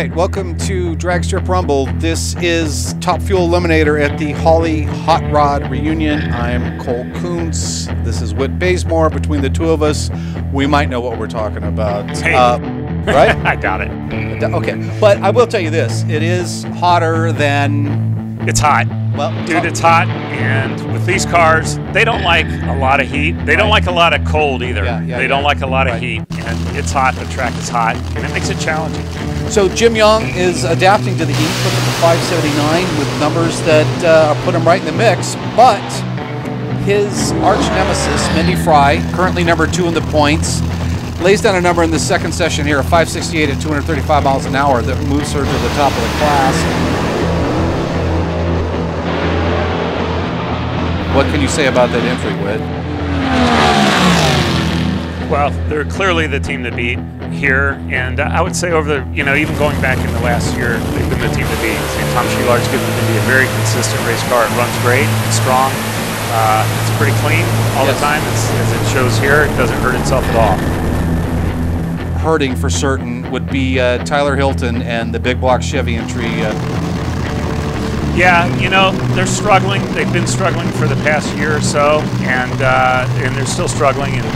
right, welcome to Drag Strip Rumble. This is Top Fuel Eliminator at the Holley Hot Rod Reunion. I'm Cole Coonce. This is Whit Bazemore. Between the two of us, we might know what we're talking about. Hey. Uh, right? I doubt it. Okay, but I will tell you this: it is hotter than It's hot. well, Dude, it's hot. And with these cars, they don't like a lot of heat. They don't like a lot of cold either. Yeah, yeah, they don't like a lot of Right. heat. And it's hot. The track is hot. And it makes it challenging. So Jim Young is adapting to the heat, put up the 579 with numbers that uh, put him right in the mix. But his arch nemesis, Mendy Fry, currently number two in the points, lays down a number in the second session here, a 568 at 235 miles an hour that moves her to the top of the class. What can you say about that entry, Whit? Well, they're clearly the team to beat here. And I would say over the, you know, even going back in the last year, they've been the team to beat. St. Tom Sheelart's given them to be a very consistent race car. It runs great, it's strong. Uh, it's pretty clean all Yes. the time, it's, as it shows here. It doesn't hurt itself at all. Hurting for certain would be uh, Tyler Hilton and the big block Chevy entry. Uh, Yeah, you know they're struggling. They've been struggling for the past year or so, and uh, and they're still struggling. And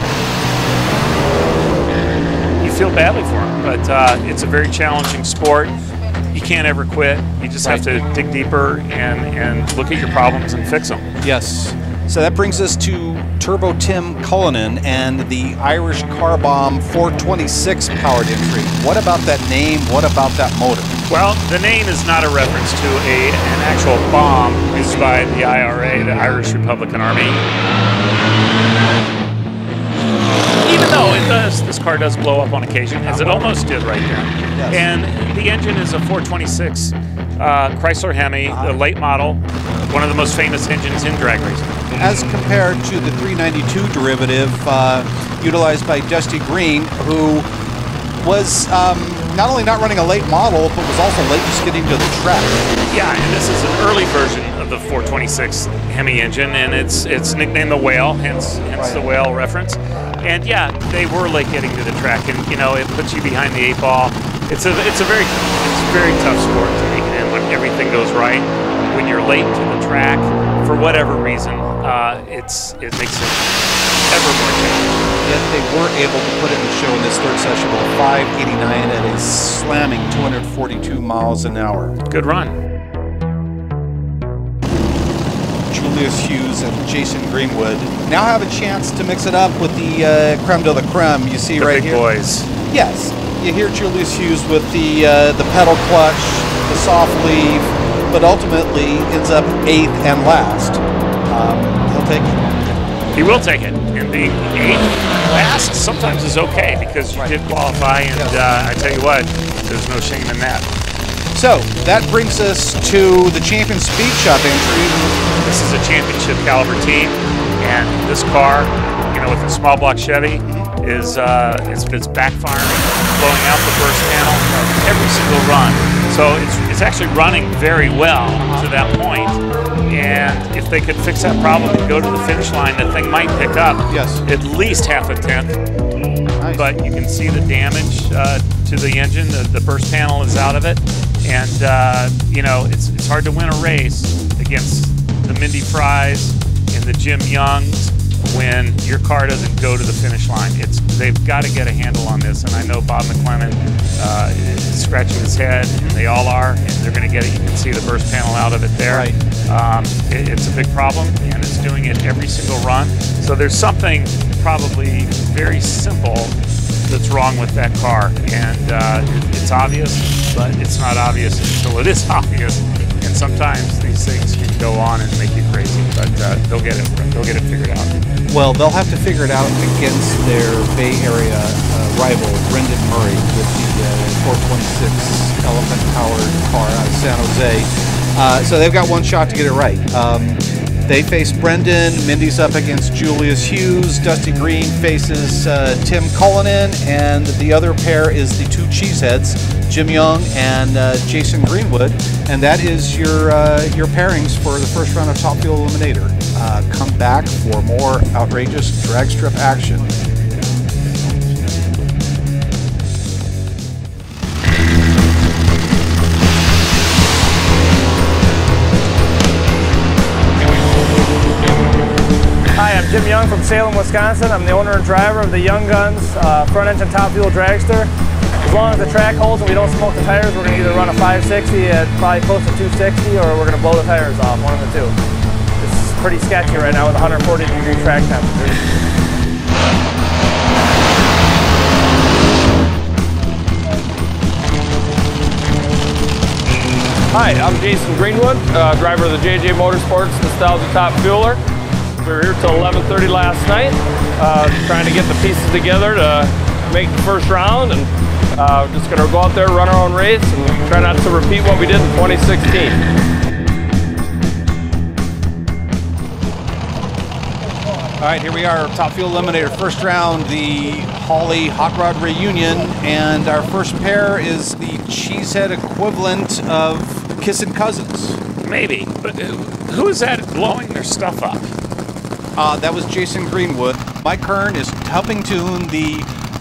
feel badly for them, but uh, it's a very challenging sport. You can't ever quit. You just have to dig deeper and and look at your problems and fix them. Yes. So that brings us to Turbo Tim Cullinan and the Irish Car Bomb 426 powered entry. What about that name? What about that motor? Well, the name is not a reference to a an actual bomb used by the IRA, the Irish Republican Army. Even though it does, this car does blow up on occasion, as it almost did right there. And the engine is a 426 uh, Chrysler Hemi, the late model, one of the most famous engines in drag racing. As compared to the 392 derivative uh, utilized by Dusty Green, who was um, not only not running a late model, but was also late just getting to the track. Yeah, and this is an early version of the 426 Hemi engine, and it's it's nicknamed the Whale, hence hence the Whale reference. And yeah, they were late getting to the track, and you know it puts you behind the eight ball. It's a it's a very it's a very tough sport to make it in when everything goes right. When you're late to the track, for whatever reason, uh, it's it makes it ever more challenging. Yet they were able to put it in the show in this third session with a 589 at a slamming 242 miles an hour. Good run. Julius Hughes and Jason Greenwood now have a chance to mix it up with the uh, creme de la creme. You see The right big here. boys. Yes, you hear Julius Hughes with the uh, the pedal clutch, the soft leave, but ultimately ends up eighth and last. Um, he'll take it. He will take it. And being eighth last sometimes is okay because you Right. did qualify, and Yes. uh, I tell you what, there's no shame in that. So that brings us to the Champion Speed Shop entry. This is a championship caliber team, and this car, you know, with a small block Chevy, is uh, it's, it's backfiring, blowing out the burst panel every single run. So it's, it's actually running very well to that point. And if they could fix that problem and go to the finish line, the thing might pick up Yes. at least half a tenth. Nice. But you can see the damage uh, to the engine. The, the burst panel is out of it, and uh, you know it's it's hard to win a race against the Mendy Fries and the Jim Youngs when your car doesn't go to the finish line. It's they've got to get a handle on this, and I know Bob McClellan uh, is scratching his head, and they all are, and they're going to get it. You can see the burst panel out of it there. Right. Um, it- it's a big problem, and it's doing it every single run. So there's something probably very simple that's wrong with that car, and uh, it- it's obvious, but it's not obvious until it is obvious. And sometimes these things can go on and make you crazy, but uh, they'll get it. They'll get it figured out. Well, they'll have to figure it out against their Bay Area uh, rival, Brendan Murray, with the uh, 426 elephant powered car out of San Jose. Uh, so they've got one shot to get it right. Um, they face Brendan. Mendy's up against Julius Hughes. Dusty Green faces uh, Tim Cullinan. And the other pair is the two cheeseheads, Jim Young and uh, Jason Greenwood. And that is your, uh, your pairings for the first round of Top Fuel Eliminator. Uh, come back for more outrageous drag strip action. Jim Young from Salem, Wisconsin. I'm the owner and driver of the Young Guns uh, front engine top fuel dragster. As long as the track holds and we don't smoke the tires, we're going to either run a 560 at probably close to 260 or we're going to blow the tires off, one of the two. It's pretty sketchy right now with 140 degree track temperature. Hi, I'm Jason Greenwood, uh, driver of the JJ Motorsports Nostalgia Top Fueler. We were here till 11:30 last night, uh, trying to get the pieces together to make the first round, and uh, just going to go out there, run our own race, and try not to repeat what we did in 2016. All right, here we are, Top Fuel Eliminator, first round, the Holley Hot Rod Reunion, and our first pair is the cheesehead equivalent of Kissin' Cousins. Maybe, but uh, who is that blowing their stuff up? Uh, that was Jason Greenwood. Mike Kern is helping tune the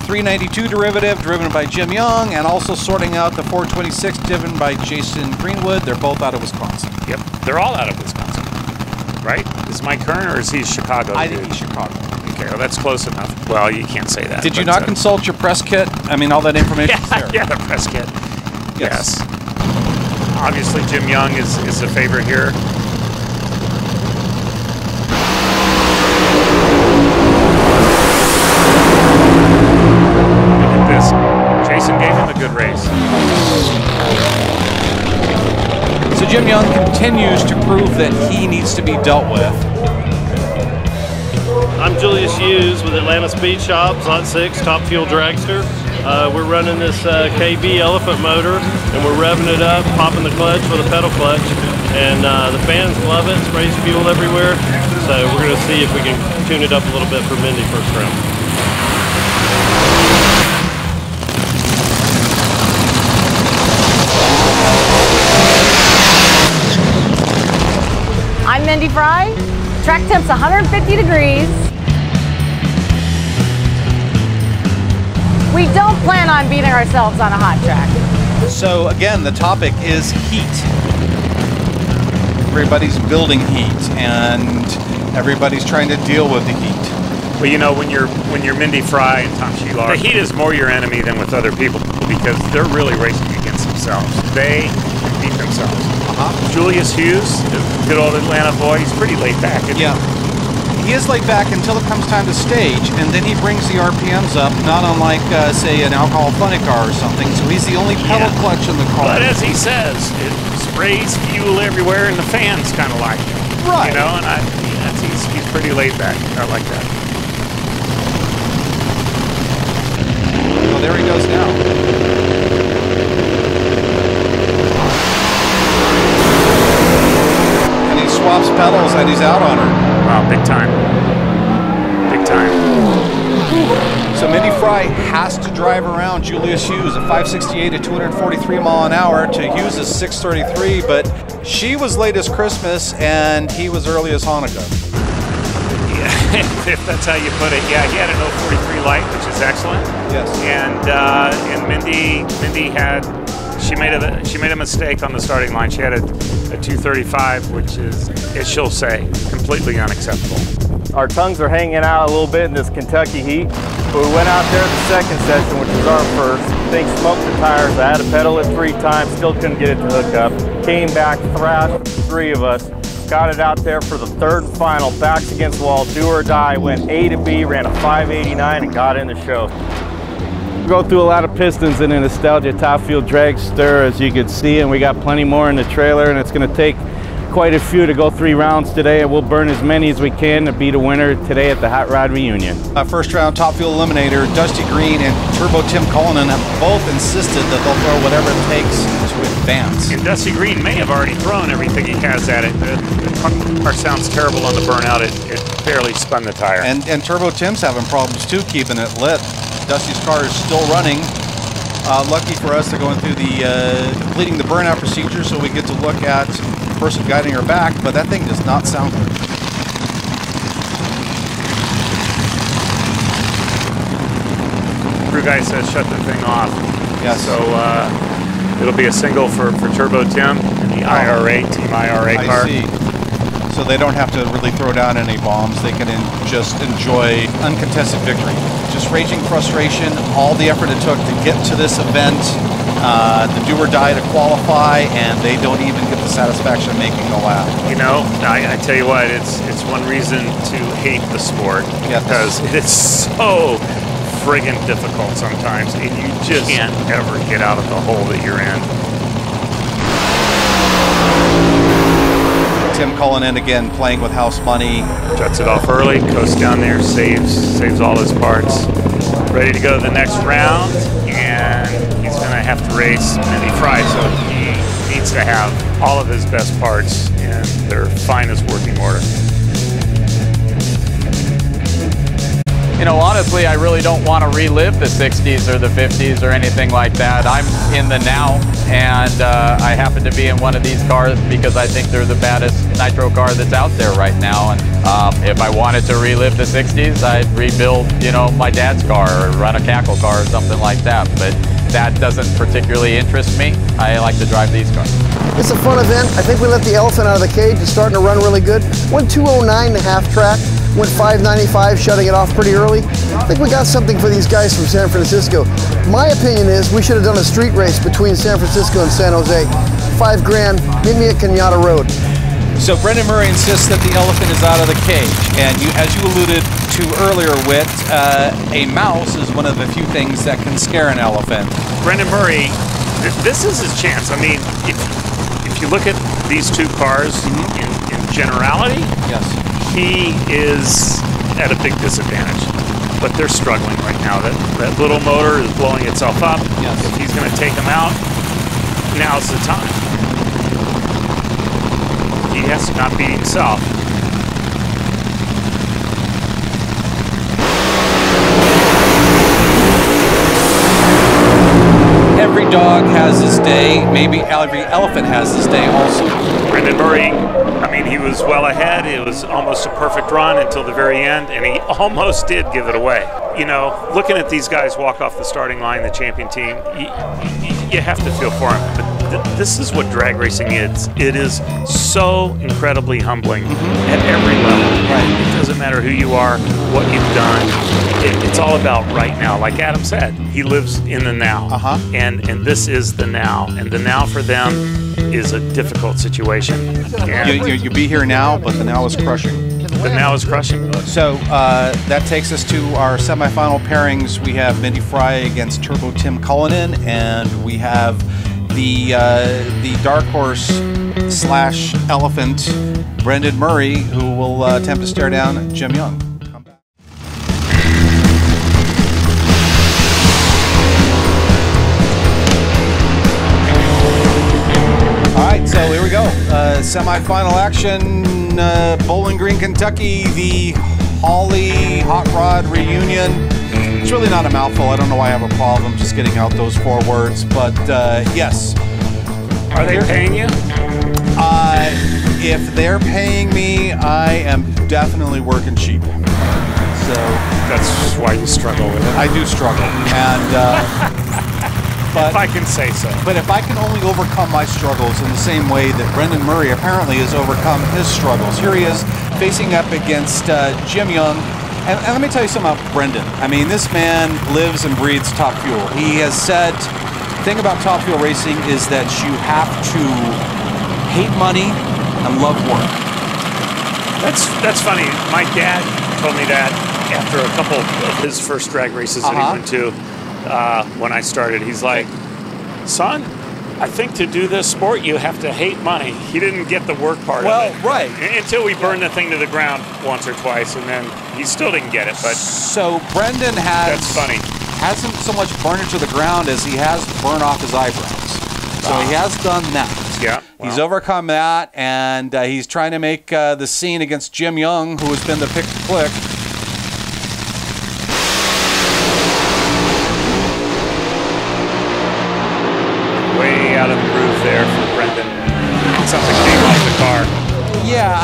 392 derivative driven by Jim Young, and also sorting out the 426 driven by Jason Greenwood. They're both out of Wisconsin. Yep, they're all out of Wisconsin, right? Is Mike Kern or is he Chicago? I think he's Chicago. Okay, well, that's close enough. Well, you can't say that. Did you not uh, consult your press kit? I mean, all that information is Yeah, there. yeah, the press kit. Yes. Yes. Obviously, Jim Young is, is a favorite here. Jim Young continues to prove that he needs to be dealt with. I'm Julius Hughes with Atlanta Speed Shop, Zot 6 Top Fuel Dragster. Uh, we're running this uh, KB Elephant motor and we're revving it up, popping the clutch with a pedal clutch. And uh, the fans love it, sprays fuel everywhere. So we're going to see if we can tune it up a little bit for Mendy first round. I'm Mendy Fry. Track temp's 150 degrees. We don't plan on beating ourselves on a hot track. So again, the topic is heat. Everybody's building heat, and everybody's trying to deal with the heat. Well, you know, when you're when you're Mendy Fry and Tom Shelar, the heat is more your enemy than with other people because they're really racing against themselves. They beat themselves. Uh-huh. Julius Hughes, good old Atlanta boy, he's pretty laid back. isn't he? Yeah. He is laid back until it comes time to stage, and then he brings the RPMs up, not unlike, uh, say, an alcohol funny car or something. So he's the only pedal Yeah. clutch in the car. But as he says, it sprays fuel everywhere, and the fans kind of like it. Right. You know, and I, that's, he's, he's pretty laid back. I like that. Well, there he goes now. And he swaps pedals and he's out on her. Wow, big time. Big time. So Mendy Fry has to drive around Julius Hughes at 568 at 243 mile an hour to Hughes' 633, but she was late as Christmas and he was early as Hanukkah. Yeah, if that's how you put it. Yeah, he had an 043 light, which is excellent. Yes. And uh, and Mendy Mendy had she made a she made a mistake on the starting line. She had a, a 235, which is as she'll say completely unacceptable. Our tongues are hanging out a little bit in this Kentucky heat. But we went out there the second session, which was our first. Thing smoked the tires. I had to pedal it three times, still couldn't get it to hook up. Came back, thrashed three of us. Got it out there for the third and final, backs against the wall, do or die. Went A to B, ran a 589 and got in the show. We go through a lot of pistons in a nostalgia top fuel dragster, as you can see, and we got plenty more in the trailer, and it's going to take quite a few to go three rounds today, and we'll burn as many as we can to beat a winner today at the Hot Rod Reunion. Uh, first round Top Fuel Eliminator, Dusty Green and Turbo Tim Cullinan have both insisted that they'll throw whatever it takes to advance. And Dusty Green may have already thrown everything he has at it. The, the car sounds terrible on the burnout. It, it barely spun the tire. And, and Turbo Tim's having problems too, keeping it lit. Dusty's car is still running. Uh, lucky for us, they're going through the uh, completing the burnout procedure, so we get to look at the person guiding her back. But that thing does not sound good. crew guy says shut the thing off. Yes. So uh, it'll be a single for, for Turbo Tim and the IRA, Team IRA I car. see. So they don't have to really throw down any bombs. They can en- just enjoy uncontested victory. Just raging frustration, all the effort it took to get to this event, uh, the do or die to qualify, and they don't even get the satisfaction of making a lap. You know, I, I tell you what, it's it's one reason to hate the sport Yes. because it's so friggin' difficult sometimes, and you just can't ever get out of the hole that you're in. Tim Cullinan again playing with house money. Juts it off early, coasts down there, saves saves all his parts. Ready to go to the next round, and he's to have to race Mendy Fry, so he needs to have all of his best parts in their finest working order. You know, honestly, I really don't want to relive the 60s or the 50s or anything like that. I'm in the now, and uh, I happen to be in one of these cars because I think they're the baddest nitro car that's out there right now. And um, if I wanted to relive the 60s, I'd rebuild, you know, my dad's car or run a cackle car or something like that. But that doesn't particularly interest me. I like to drive these cars. It's a fun event. I think we let the elephant out of the cage. It's starting to run really good. Went 209 and a half track. Went 595, shutting it off pretty early. I think we got something for these guys from San Francisco. My opinion is we should have done a street race between San Francisco and San Jose. Five grand, meet me at Kenyatta Road. So Brendan Murray insists that the elephant is out of the cage, and you, as you alluded to earlier, Whit, uh, a mouse is one of the few things that can scare an elephant. Brendan Murray, th- this is his chance. I mean, if, if you look at these two cars in, in generality, Yes. He is at a big disadvantage. But they're struggling right now. That that little motor is blowing itself up. Yes. If he's going to take them out, now's the time. He has to not beat himself. Every dog has his day. Maybe every elephant has his day also. Brendan Murray, I mean, he was well ahead. It was almost a perfect run until the very end, and he almost did give it away. You know, looking at these guys walk off the starting line, the champion team, you, you have to feel for them. But th- this is what drag racing is. It is so incredibly humbling at every level. Right. It doesn't matter who you are, what you've done. It, it's all about right now. Like Adam said, he lives in the now. Uh-huh. And and this is the now. And the now for them is a difficult situation. You, you, you be here now, but the now is crushing. the now is crushing. So uh, that takes us to our semifinal pairings. We have Mendy Fry against Turbo Tim Cullinan, and we have the uh, the dark horse slash elephant Brendan Murray, who will uh, attempt to stare down Jim Young. Semifinal action, uh, Bowling Green, Kentucky, the Holley Hot Rod reunion. It's really not a mouthful. I don't know why I have a problem just getting out those four words, but uh, yes. Are they paying you? Uh, if they're paying me, I am definitely working cheap. So That's why you struggle with it. I do struggle, and uh, but If I can say so. But if I can only overcome my struggles in the same way that Brendan Murray apparently has overcome his struggles, here he is facing up against uh, Jim Young. And, and let me tell you something about Brendan. I mean, this man lives and breathes top fuel. He has said, the thing about top fuel racing is that you have to hate money and love work. That's that's funny. My dad told me that after a couple of his first drag races that Uh-huh. he went to uh, when I started. He's like, son, I think to do this sport, you have to hate money. He didn't get the work part Well, of it. right. Until we burned the thing to the ground once or twice, and then he still didn't get it. But So Brendan has That's funny. hasn't so much burned it to the ground as he has burned off his eyebrows. So he has done that. yeah, He's overcome that, and uh, he's trying to make uh, the scene against Jim Young, who has been the pick to click.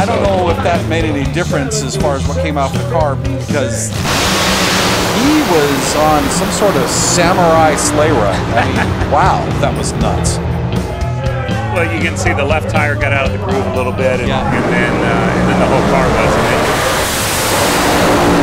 I don't know if that made any difference as far as what came off the car because he was on some sort of samurai sleigh ride. I mean, wow, that was nuts. Well, you can see the left tire got out of the groove a little bit, and, Yeah. and then uh, and then the whole car was.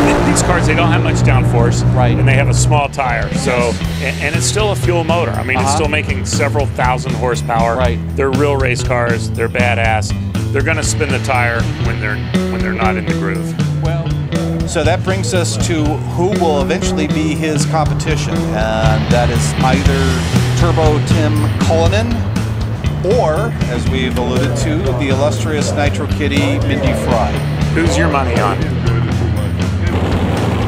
It, these cars they don't have much downforce, Right. And they have a small tire, so and, and it's still a fuel motor. I mean, it's Uh-huh. still making several thousand horsepower. Right. They're real race cars. They're badass. They're gonna spin the tire when they're when they're not in the groove. Well, so that brings us to who will eventually be his competition, and that is either Turbo Tim Cullinan or, as we've alluded to, the illustrious Nitro Kitty Mendy Fry. Who's your money on?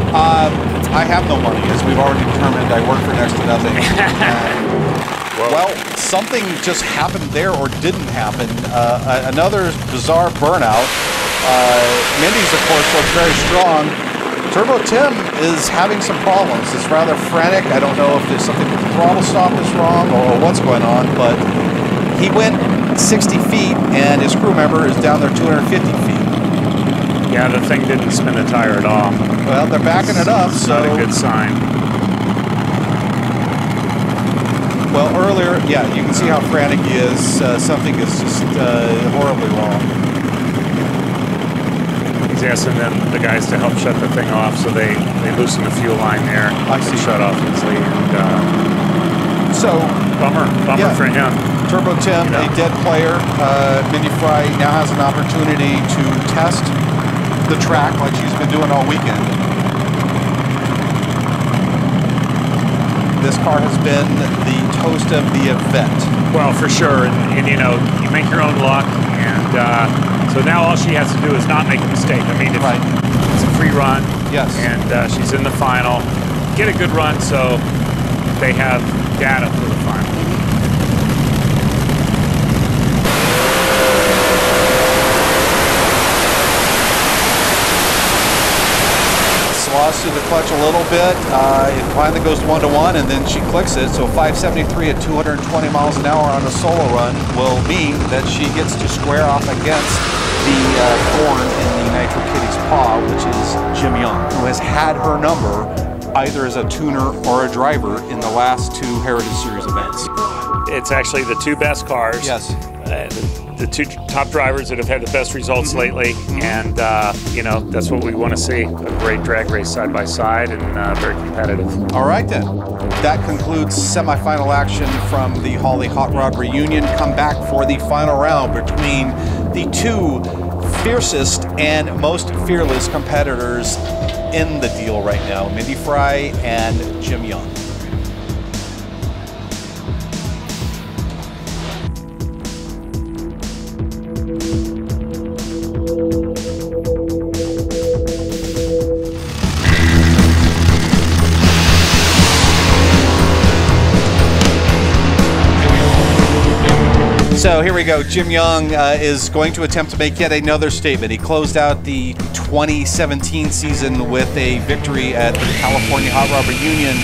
Um, I have no money, as we've already determined. I work for next to nothing. And, well, something just happened there or didn't happen. Uh, another bizarre burnout. Uh, Mendy's, of course, looks very strong. Turbo Tim is having some problems. It's rather frantic. I don't know if there's something with the throttle stop is wrong or what's going on, but he went 60 feet and his crew member is down there 250 feet. Yeah, the thing didn't spin the tire at all. Well, they're backing it up, so not a good sign. Well, earlier, yeah, you can see how frantic he is. Uh, something is just uh, horribly wrong. He's asking them, the guys, to help shut the thing off, so they, they loosen the fuel line there. I see. shut off easily, and uh, So, bummer, bummer Yeah. for him. Turbo Tim, a dead player, uh, Mendy Fry now has an opportunity to test the track like she's been doing all weekend. This car has been the toast of the event. Well, for sure, and, and you know, you make your own luck, and uh, so now all she has to do is not make a mistake. I mean, if Right. it's a free run, Yes. and uh, she's in the final, get a good run so they have data for the final. Sloths through the clutch a little bit. Uh, it finally goes one to one, and then she clicks it. So 573 at 220 miles an hour on a solo run will mean that she gets to square off against the uh, thorn in the Nitro Kitty's paw, which is Jim Young, who has had her number either as a tuner or a driver in the last two Heritage Series events. It's actually the two best cars. Yes. Uh, the, the two top drivers that have had the best results lately, and uh, you know that's what we want to see: a great drag race side by side and uh, very competitive. All right, then. That concludes semifinal action from the Holley Hot Rod reunion. Come back for the final round between the two fiercest and most fearless competitors in the deal right now Mendy Fry and Jim Young. So here we go. Jim Young uh, is going to attempt to make yet another statement. He closed out the 2017 season with a victory at the California Hot Rod Union.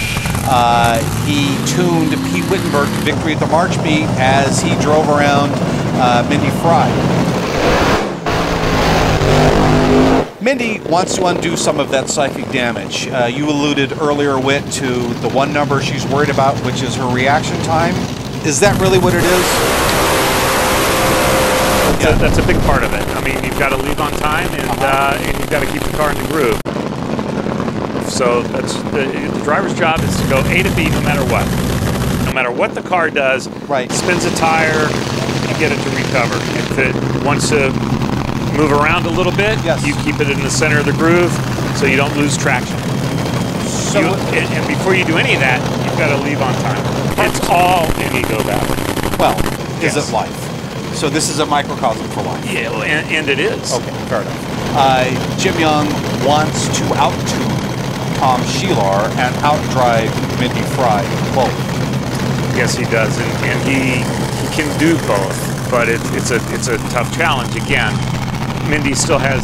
Uh, he tuned Pete Wittenberg to victory at the March meet as he drove around uh, Mendy Fry. Mendy wants to undo some of that psychic damage. Uh, you alluded earlier, Whit, to the one number she's worried about, which is her reaction time. Is that really what it is? Yeah, that's a big part of it. I mean, you've got to leave on time, and uh, and you've got to keep the car in the groove. So that's the, the driver's job is to go A to B no matter what. No matter what the car does, Right. spins a tire, you get it to recover. If it wants to move around a little bit, Yes. you keep it in the center of the groove so you don't lose traction. So You- and, and before you do any of that, you've got to leave on time. It's all an ego battle. well, is Yes. it life? So this is a microcosm for life. Yeah, and, and it is. Okay, fair enough. Uh, Jim Young wants to outtune Tom Sheelar and outdrive Mendy Fry both. Yes, he does, and, and he he can do both. But it, it's a it's a tough challenge. Again, Mendy still has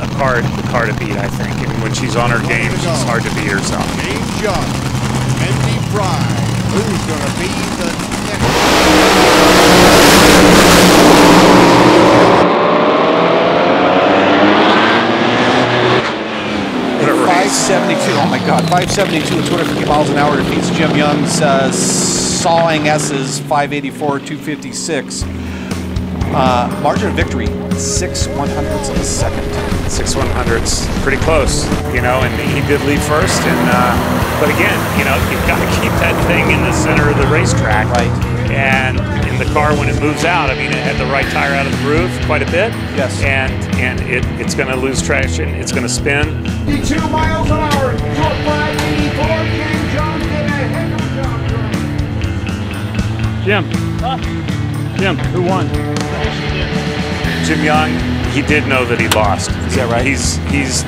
a card the car to beat, I think. And when she's on her game, she's hard to beat herself. James Young, Mendy Fry. Who's going to be the next? At 572, oh my God, 572 at 250 miles an hour defeats Jim Young's uh, Sawing S's 584 256. Uh, margin of victory, six one hundredths of a second. Six one hundredths, pretty close, you know. And he did lead first, and uh, but again, you know, you've got to keep that thing in the center of the racetrack, right? And in the car, when it moves out, I mean, it had the right tire out of the groove quite a bit. Yes. And and it, it's going to lose traction. It's going to spin. 52 miles an hour. Short 584. James Young did a heck of a job. Jim. Jim, who won? Jim Young, he did know that he lost. Is that right? He's he's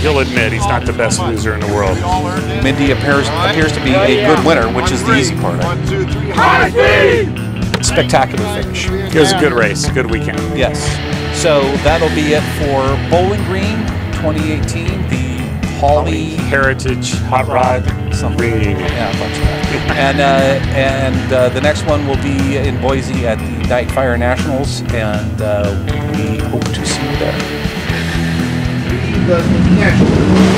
he'll admit he's not the best loser in the world. Mendy appears appears to be a good winner, which is the easy part. One, two, three. Spectacular finish. It was a good race, good weekend. Yes. So that'll be it for Bowling Green 2018, the Holley Heritage Hot Rod something. Yeah, a bunch of that. and uh, and uh, the next one will be in Boise at the Night Fire Nationals, and uh, we hope to see you there. The next.